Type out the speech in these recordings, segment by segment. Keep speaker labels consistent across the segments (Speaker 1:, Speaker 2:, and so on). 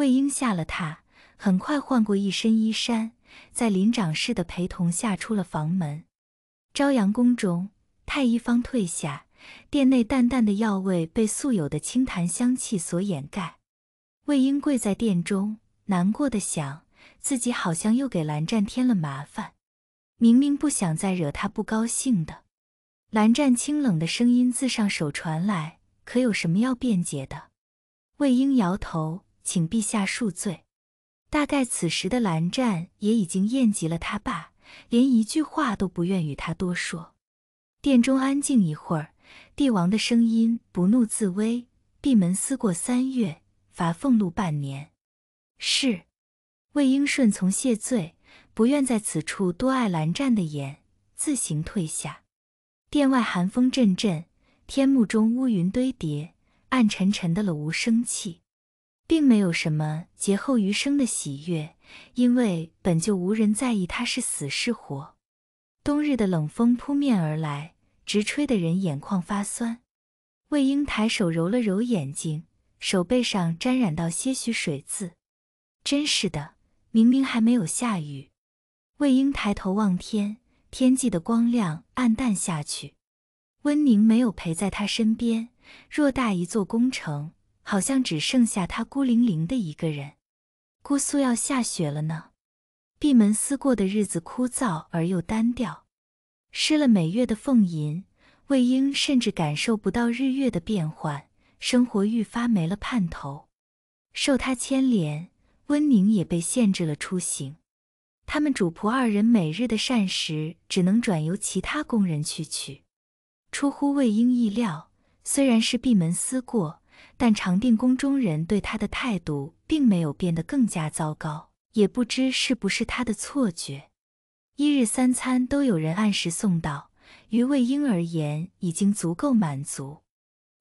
Speaker 1: 魏婴下了榻，很快换过一身衣衫，在林长士的陪同下出了房门。朝阳宫中，太医方退下，殿内淡淡的药味被素有的清檀香气所掩盖。魏婴跪在殿中，难过的想，自己好像又给蓝湛添了麻烦。明明不想再惹他不高兴的。蓝湛清冷的声音自上首传来：“可有什么要辩解的？”魏婴摇头。请陛下恕罪。大概此时的蓝湛也已经厌极了他爸，连一句话都不愿与他多说。殿中安静一会儿，帝王的声音不怒自威：“闭门思过三月，罚俸禄半年。”是。魏婴顺从谢罪，不愿在此处多碍蓝湛的眼，自行退下。殿外寒风阵阵，天幕中乌云堆叠，暗沉沉的了无生气。并没有什么劫后余生的喜悦，因为本就无人在意他是死是活。冬日的冷风扑面而来，直吹得人眼眶发酸。魏婴抬手揉了揉眼睛，手背上沾染到些许水渍。真是的，明明还没有下雨。魏婴抬头望天，天际的光亮暗淡下去。温宁没有陪在他身边，偌大一座宫城。好像只剩下他孤零零的一个人。姑苏要下雪了呢。闭门思过的日子枯燥而又单调，失了每月的俸银，魏婴甚至感受不到日月的变换，生活愈发没了盼头。受他牵连，温宁也被限制了出行。他们主仆二人每日的膳食只能转由其他工人去取。出乎魏婴意料，虽然是闭门思过。但长定宫中人对他的态度并没有变得更加糟糕，也不知是不是他的错觉。一日三餐都有人按时送到，于魏婴而言已经足够满足。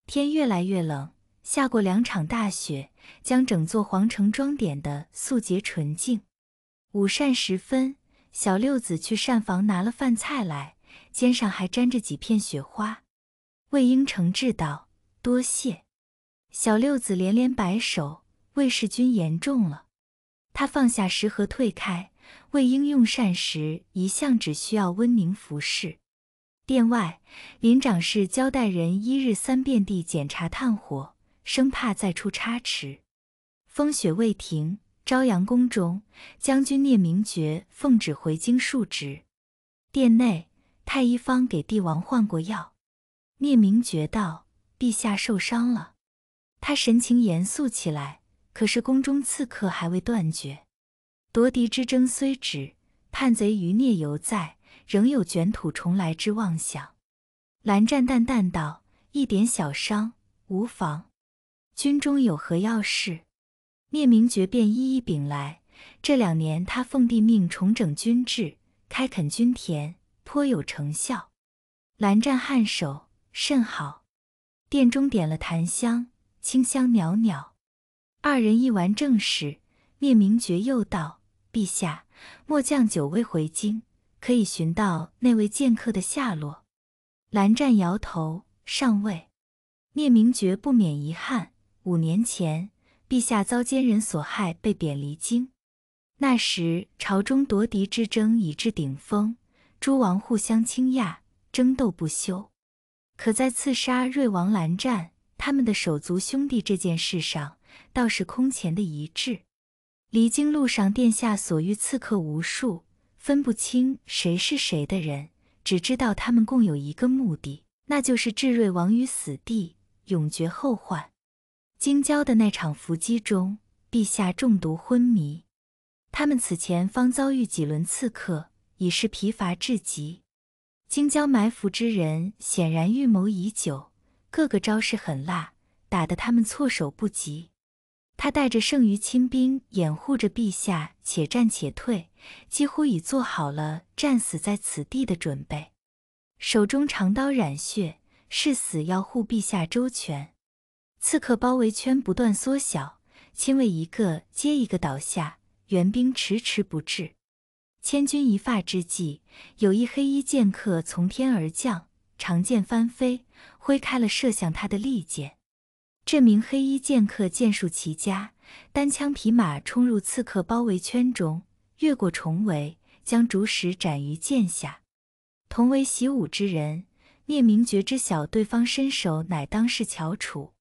Speaker 1: 天越来越冷，下过两场大雪，将整座皇城装点的素洁纯净。午膳时分，小六子去膳房拿了饭菜来，肩上还沾着几片雪花。魏婴诚挚道：“多谢。”小六子连连摆手，魏世君言重了。他放下食盒，退开。魏婴用膳时，一向只需要温宁服侍。殿外，林长士交代人一日三遍地检查炭火，生怕再出差池。风雪未停，朝阳宫中，将军聂明觉奉旨回京述职。殿内，太医方给帝王换过药。聂明觉道：“陛下受伤了。”他神情严肃起来，可是宫中刺客还未断绝，夺嫡之争虽止，叛贼余孽犹在，仍有卷土重来之妄想。蓝湛淡淡道：“一点小伤，无妨。军中有何要事？”聂明觉便一一禀来。这两年他奉帝命重整军制，开垦军田，颇有成效。蓝湛颔首，甚好。殿中点了檀香。清香袅袅，二人一完正事，聂明觉又道：“陛下，末将久未回京，可以寻到那位剑客的下落。”蓝湛摇头：“尚未。”聂明觉不免遗憾：五年前，陛下遭奸人所害，被贬离京。那时朝中夺嫡之争已至顶峰，诸王互相倾轧，争斗不休。可在刺杀瑞王蓝湛。他们的手足兄弟这件事上，倒是空前的一致。离京路上，殿下所遇刺客无数，分不清谁是谁的人，只知道他们共有一个目的，那就是置瑞王于死地，永绝后患。京郊的那场伏击中，陛下中毒昏迷。他们此前方遭遇几轮刺客，已是疲乏至极。京郊埋伏之人显然预谋已久。各个招式狠辣，打得他们措手不及。他带着剩余亲兵掩护着陛下，且战且退，几乎已做好了战死在此地的准备。手中长刀染血，誓死要护陛下周全。刺客包围圈不断缩小，亲卫一个接一个倒下，援兵迟迟不至。千钧一发之际，有一黑衣剑客从天而降。长剑翻飞，挥开了射向他的利箭。这名黑衣剑客剑术奇佳，单枪匹马冲入刺客包围圈中，越过重围，将主使斩于剑下。同为习武之人，聂明觉知晓对方身手乃当世翘楚，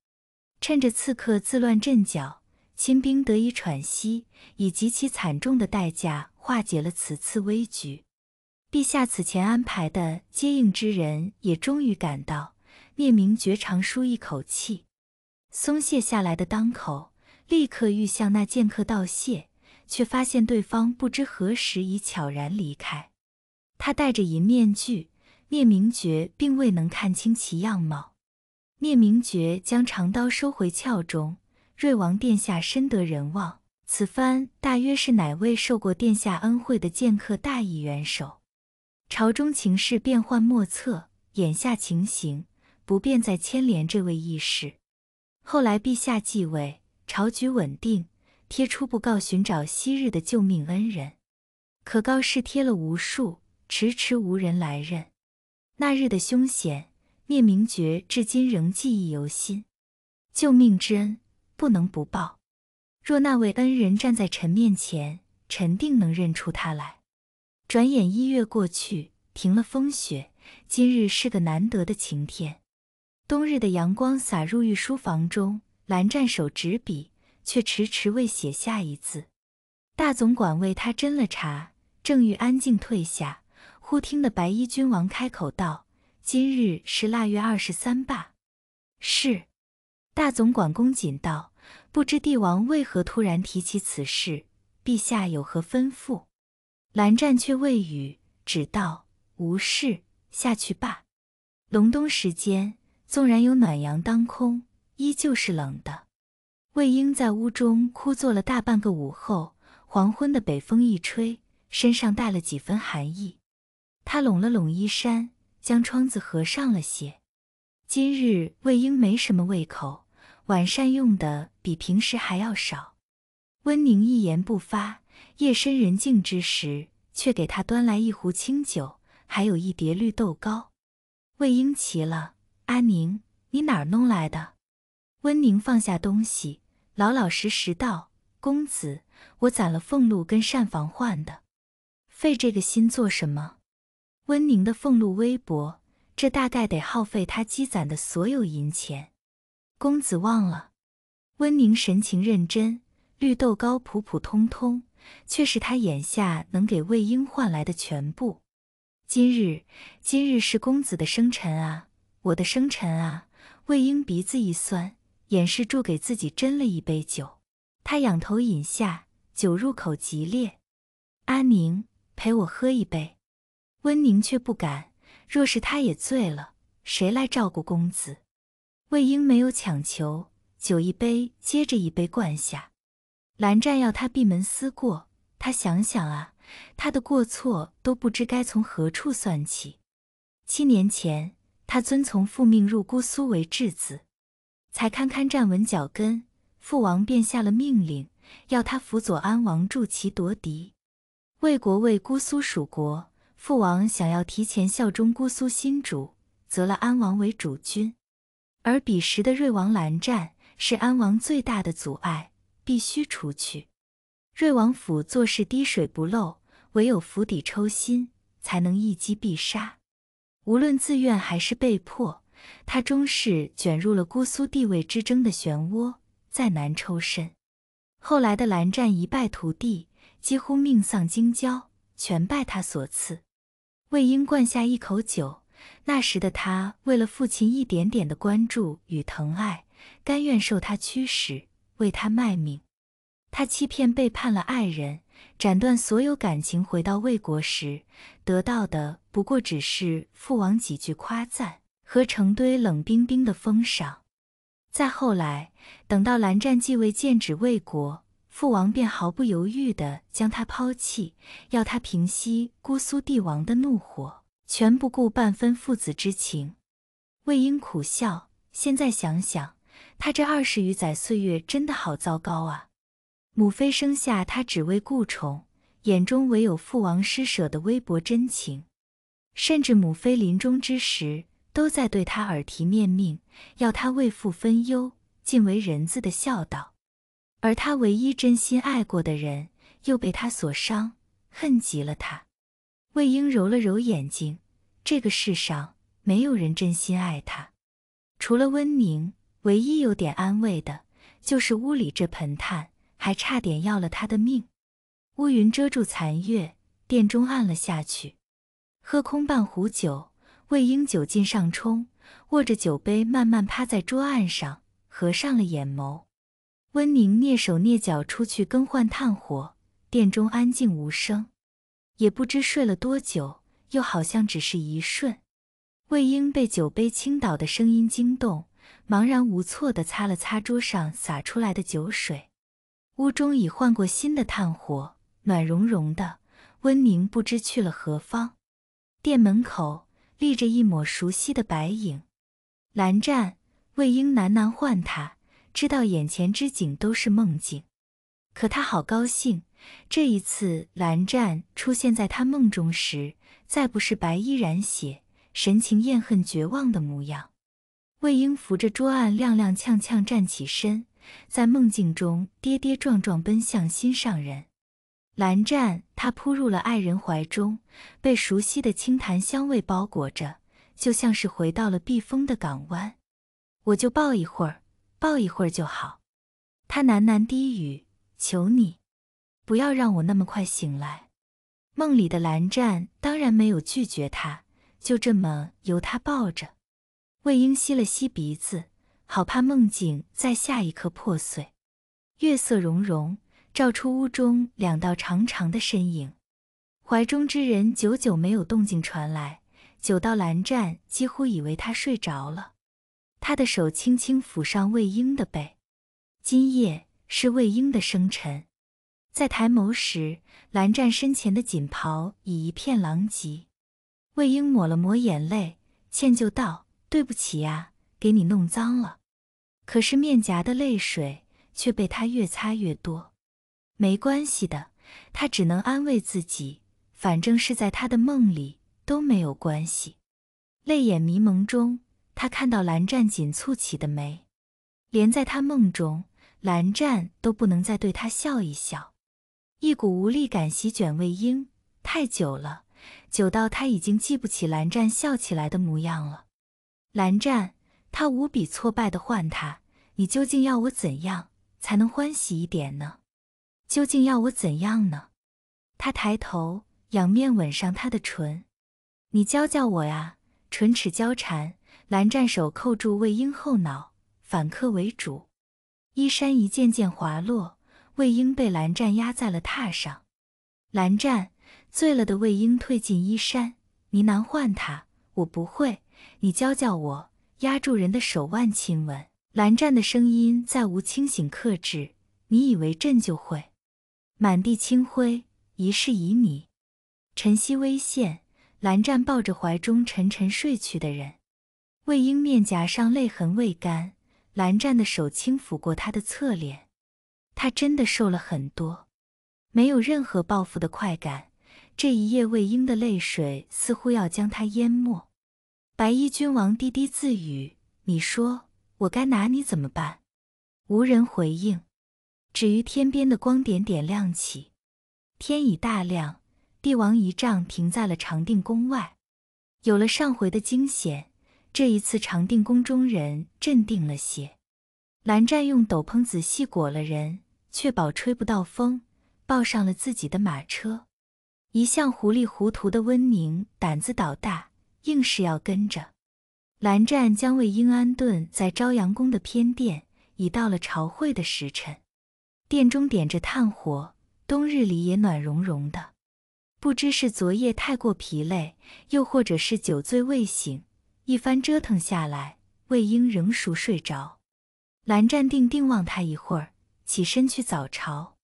Speaker 1: 趁着刺客自乱阵脚，亲兵得以喘息，以极其惨重的代价化解了此次危局。陛下此前安排的接应之人也终于赶到，聂明觉长舒一口气，松懈下来的当口，立刻欲向那剑客道谢，却发现对方不知何时已悄然离开。他戴着银面具，聂明觉并未能看清其样貌。聂明觉将长刀收回鞘中，瑞王殿下深得人望，此番大约是哪位受过殿下恩惠的剑客大义元首？朝中情势变幻莫测，眼下情形不便再牵连这位义士。后来陛下继位，朝局稳定，贴出布告寻找昔日的救命恩人，可告示贴了无数，迟迟无人来认。那日的凶险，聂明觉至今仍记忆犹新。救命之恩不能不报，若那位恩人站在臣面前，臣定能认出他来。转眼一月过去，停了风雪。今日是个难得的晴天，冬日的阳光洒入御书房中。蓝湛手执笔，却迟迟未写下一字。大总管为他斟了茶，正欲安静退下，忽听得白衣君王开口道：“今日是腊月二十三罢。”是。大总管恭谨道：“不知帝王为何突然提起此事？陛下有何吩咐？”蓝湛却未语，只道：“无事，下去罢。”隆冬时间，纵然有暖阳当空，依旧是冷的。魏婴在屋中枯坐了大半个午后，黄昏的北风一吹，身上带了几分寒意。他拢了拢衣衫，将窗子合上了些。今日魏婴没什么胃口，晚膳用的比平时还要少。温宁一言不发。夜深人静之时，却给他端来一壶清酒，还有一碟绿豆糕。魏婴齐了，阿宁，你哪儿弄来的？温宁放下东西，老老实实道：“公子，我攒了俸禄跟膳房换的。费这个心做什么？”温宁的俸禄微薄，这大概得耗费他积攒的所有银钱。公子忘了？温宁神情认真，绿豆糕普普通通。却是他眼下能给魏婴换来的全部。今日，今日是公子的生辰啊，我的生辰啊！魏婴鼻子一酸，掩饰住给自己斟了一杯酒。他仰头饮下，酒入口即烈。阿宁，陪我喝一杯。温宁却不敢。若是他也醉了，谁来照顾公子？魏婴没有强求，酒一杯接着一杯灌下。蓝湛要他闭门思过，他想想啊，他的过错都不知该从何处算起。七年前，他遵从父命入姑苏为质子，才堪堪站稳脚跟，父王便下了命令，要他辅佐安王助其夺嫡。魏国为姑苏属国，父王想要提前效忠姑苏新主，择了安王为主君。而彼时的瑞王蓝湛是安王最大的阻碍。必须除去。瑞王府做事滴水不漏，唯有釜底抽薪，才能一击必杀。无论自愿还是被迫，他终是卷入了姑苏地位之争的漩涡，再难抽身。后来的蓝湛一败涂地，几乎命丧京郊，全拜他所赐。魏婴灌下一口酒，那时的他为了父亲一点点的关注与疼爱，甘愿受他驱使。为他卖命，他欺骗背叛了爱人，斩断所有感情。回到魏国时，得到的不过只是父王几句夸赞和成堆冷冰冰的封赏。再后来，等到蓝湛继位剑指魏国，父王便毫不犹豫地将他抛弃，要他平息姑苏帝王的怒火，全不顾半分父子之情。魏婴苦笑，现在想想。他这二十余载岁月真的好糟糕啊！母妃生下他只为顾宠，眼中唯有父王施舍的微薄真情，甚至母妃临终之时都在对他耳提面命，要他为父分忧，尽为人子的孝道。而他唯一真心爱过的人又被他所伤，恨极了他。魏婴揉了揉眼睛，这个世上没有人真心爱他，除了温宁，唯一有点安慰的就是屋里这盆炭，还差点要了他的命。乌云遮住残月，殿中暗了下去。喝空半壶酒，魏婴酒劲上冲，握着酒杯慢慢趴在桌案上，合上了眼眸。温宁蹑手蹑脚出去更换炭火，殿中安静无声。也不知睡了多久，又好像只是一瞬。魏婴被酒杯倾倒的声音惊动，茫然无措地擦了擦桌上洒出来的酒水。屋中已换过新的炭火，暖融融的。温宁不知去了何方。店门口立着一抹熟悉的白影，蓝湛。魏婴喃喃唤他，知道眼前之景都是梦境，可他好高兴。这一次，蓝湛出现在他梦中时，再不是白衣染血、神情厌恨绝望的模样。魏婴扶着桌案，踉踉跄跄站起身，在梦境中跌跌撞撞奔向心上人。蓝湛，他扑入了爱人怀中，被熟悉的清潭香味包裹着，就像是回到了避风的港湾。我就抱一会儿，抱一会儿就好。他喃喃低语：“求你。”不要让我那么快醒来。梦里的蓝湛当然没有拒绝他，就这么由他抱着。魏婴吸了吸鼻子，好怕梦境在下一刻破碎。月色融融，照出屋中两道长长的身影。怀中之人久久没有动静传来，久到蓝湛几乎以为他睡着了。他的手轻轻抚上魏婴的背。今夜是魏婴的生辰。在抬眸时，蓝湛身前的锦袍已一片狼藉。魏婴抹了抹眼泪，歉疚道：“对不起呀，给你弄脏了。”可是面颊的泪水却被他越擦越多。没关系的，他只能安慰自己，反正是在他的梦里都没有关系。泪眼迷蒙中，他看到蓝湛紧蹙起的眉，连在他梦中，蓝湛都不能再对他笑一笑。一股无力感席卷魏婴，太久了，久到他已经记不起蓝湛笑起来的模样了。蓝湛，他无比挫败地唤他：“你究竟要我怎样才能欢喜一点呢？究竟要我怎样呢？”他抬头仰面吻上他的唇：“你教教我呀！”唇齿交缠，蓝湛手扣住魏婴后脑，反客为主，衣衫一件件滑落。魏婴被蓝湛压在了榻上，蓝湛醉了的魏婴退进衣衫，呢喃唤他：“我不会，你教教我。”压住人的手腕亲吻，蓝湛的声音再无清醒克制：“你以为朕就会？”满地清灰，一世旖旎。晨曦微现，蓝湛抱着怀中沉沉睡去的人，魏婴面颊上泪痕未干，蓝湛的手轻抚过他的侧脸。他真的瘦了很多，没有任何报复的快感。这一夜，魏婴的泪水似乎要将他淹没。白衣君王低低自语：“你说我该拿你怎么办？”无人回应。只于天边的光点点亮起。天已大亮，帝王仪仗停在了长定宫外。有了上回的惊险，这一次长定宫中人镇定了些。蓝湛用斗篷仔细裹了人。确保吹不到风，抱上了自己的马车。一向糊里糊涂的温宁胆子倒大，硬是要跟着。蓝湛将魏婴安顿在朝阳宫的偏殿，已到了朝会的时辰。殿中点着炭火，冬日里也暖融融的。不知是昨夜太过疲累，又或者是酒醉未醒，一番折腾下来，魏婴仍熟睡着。蓝湛定定望他一会儿。起身去早朝。